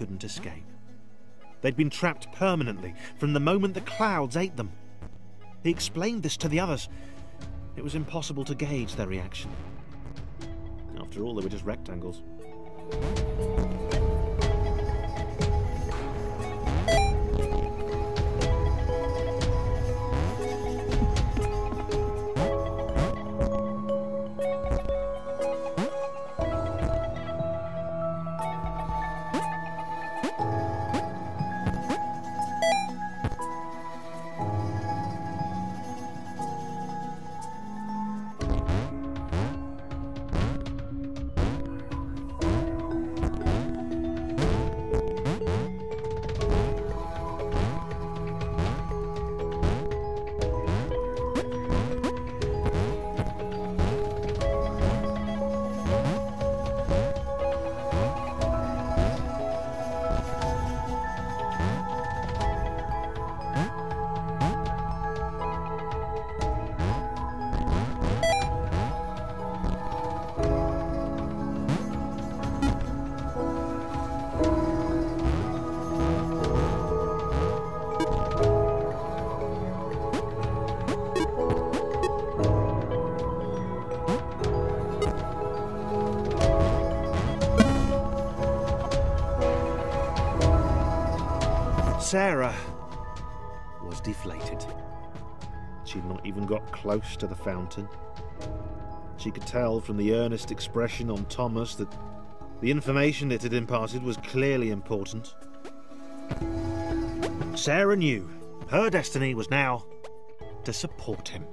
couldn't escape. They'd been trapped permanently from the moment the clouds ate them. He explained this to the others. It was impossible to gauge their reaction. After all, they were just rectangles. Sarah was deflated. She'd not even got close to the fountain. She could tell from the earnest expression on Thomas that the information it had imparted was clearly important. Sarah knew her destiny was now to support him.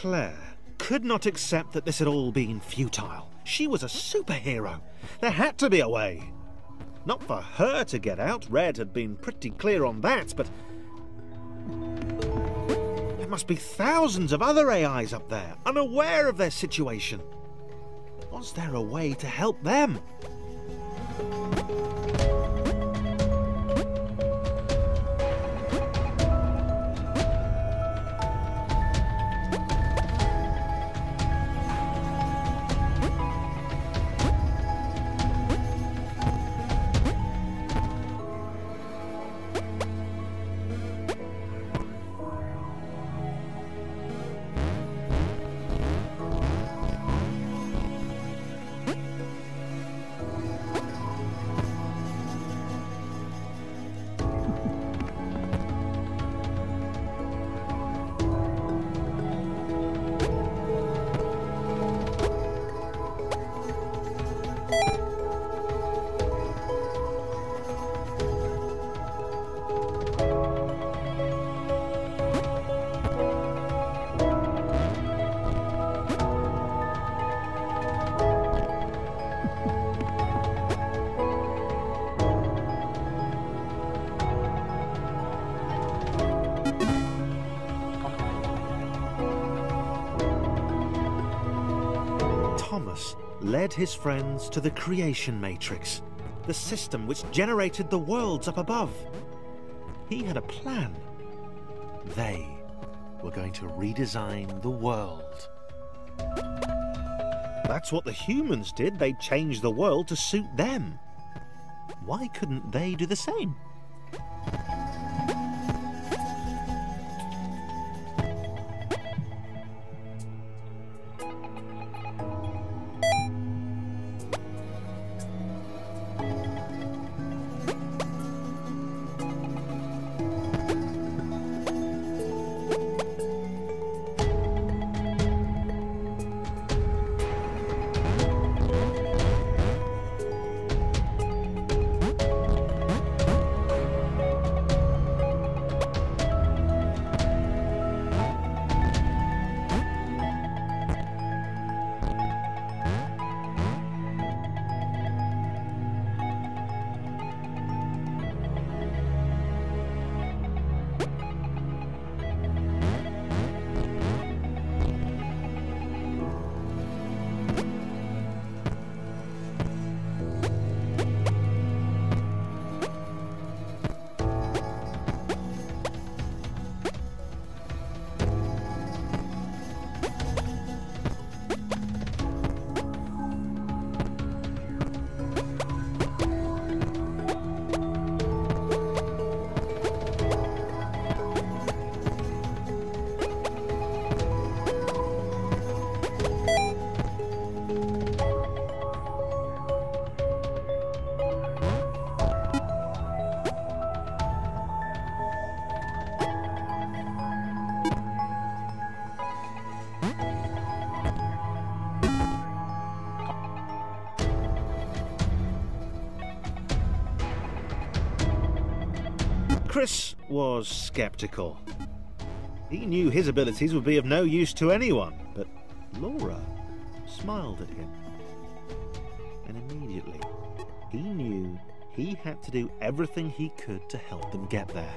Claire could not accept that this had all been futile. She was a superhero. There had to be a way. Not for her to get out, Red had been pretty clear on that, but. There must be thousands of other AIs up there, unaware of their situation. Was there a way to help them? Led his friends to the creation matrix, the system which generated the worlds up above. He had a plan. They were going to redesign the world. That's what the humans did. They changed the world to suit them. Why couldn't they do the same? Was sceptical. He knew his abilities would be of no use to anyone, but Laura smiled at him. And immediately, he knew he had to do everything he could to help them get there.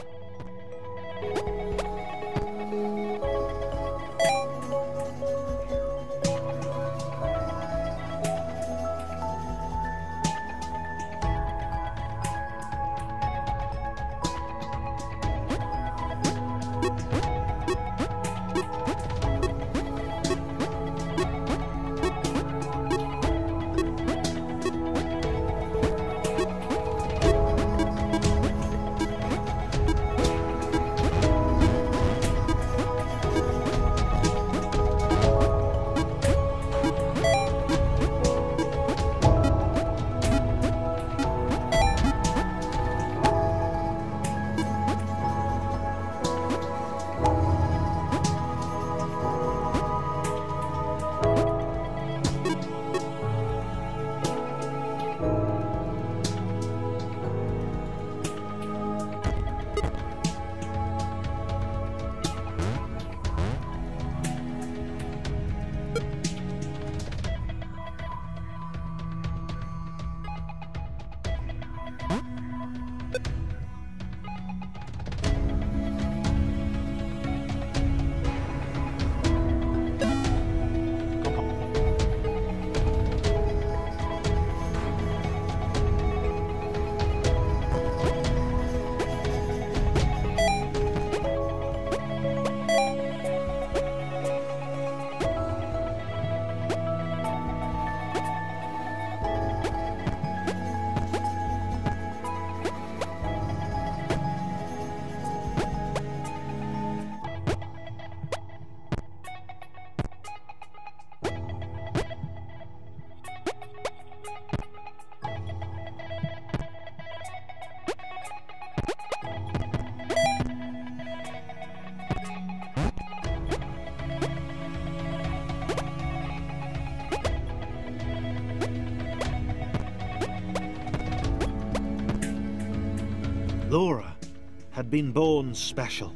Been born special.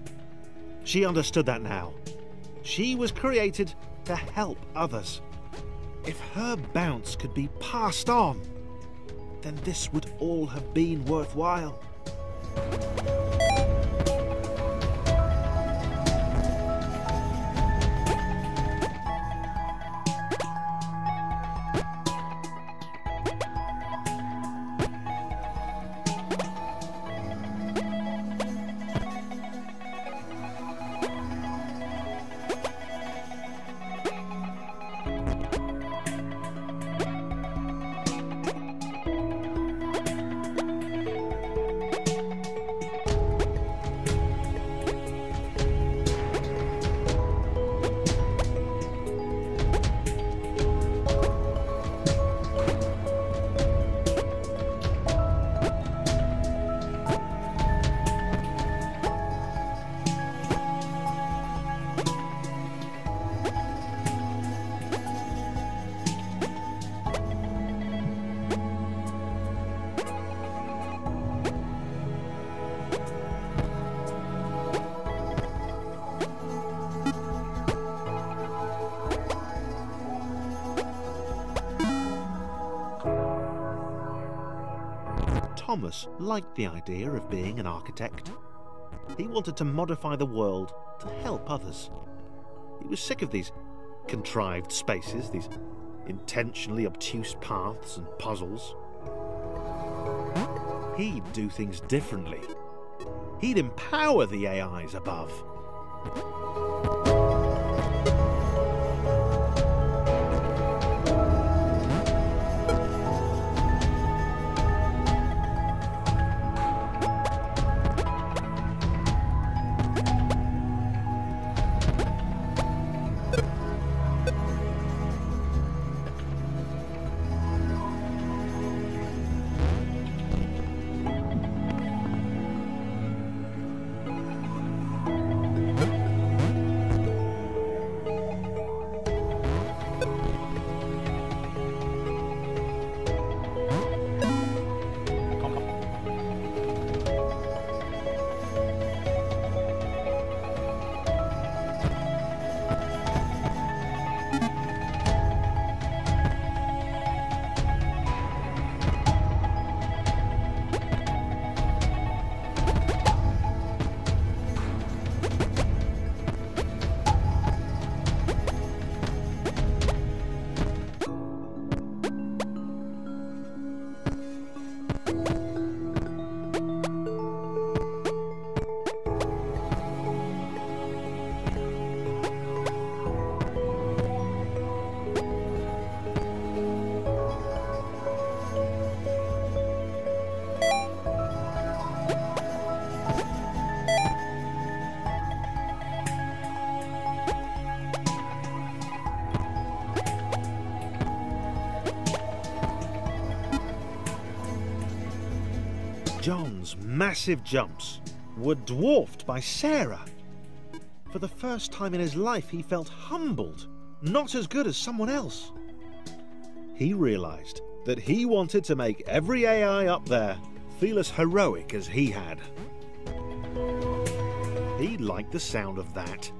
She understood that now. She was created to help others. If her bounce could be passed on, then this would all have been worthwhile. Liked the idea of being an architect. He wanted to modify the world to help others. He was sick of these contrived spaces, these intentionally obtuse paths and puzzles. He'd do things differently. He'd empower the AIs above. Massive jumps were dwarfed by Sarah. For the first time in his life, he felt humbled, not as good as someone else. He realised that he wanted to make every AI up there feel as heroic as he had. He liked the sound of that.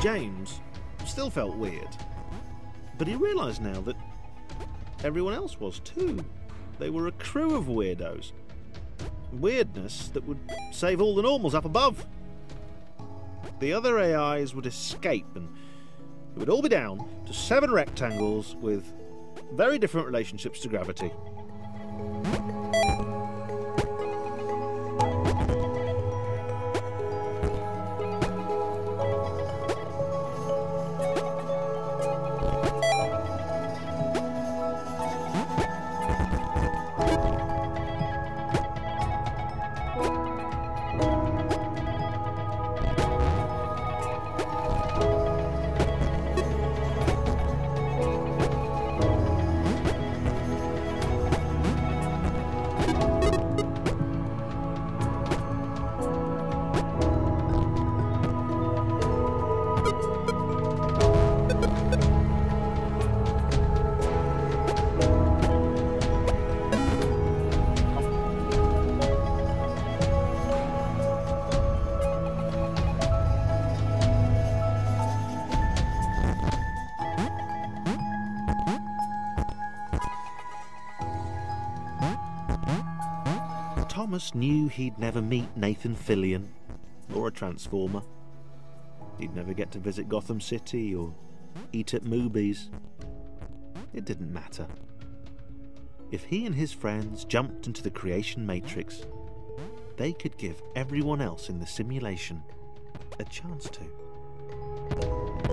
James still felt weird, but he realised now that everyone else was too. They were a crew of weirdos. Weirdness that would save all the normals up above. The other AIs would escape and it would all be down to seven rectangles with very different relationships to gravity. Thomas knew he'd never meet Nathan Fillion or a Transformer. He'd never get to visit Gotham City or eat at Mooby's. It didn't matter. If he and his friends jumped into the creation matrix, they could give everyone else in the simulation a chance to.